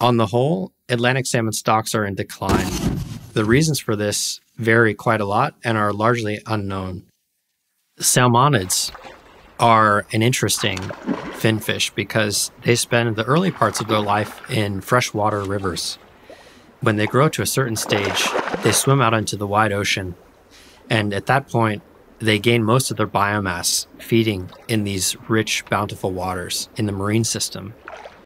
On the whole, Atlantic salmon stocks are in decline. The reasons for this vary quite a lot and are largely unknown. Salmonids are an interesting finfish because they spend the early parts of their life in freshwater rivers. When they grow to a certain stage, they swim out into the wide ocean. And at that point, they gain most of their biomass feeding in these rich, bountiful waters in the marine system.